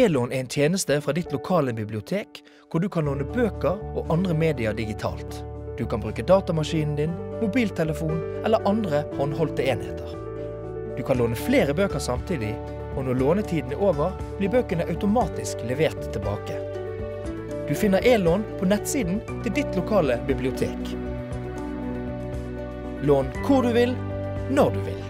E-lån er en tjeneste fra ditt lokale bibliotek, hvor du kan låne bøker og andre medier digitalt. Du kan bruke datamaskinen din, mobiltelefon eller andre håndholdte enheter. Du kan låne flere bøker samtidig, og når lånetiden er over, blir bøkene automatisk levert tilbake. Du finner e-lån på nettsiden til ditt lokale bibliotek. Lån hvor du vil, når du vil.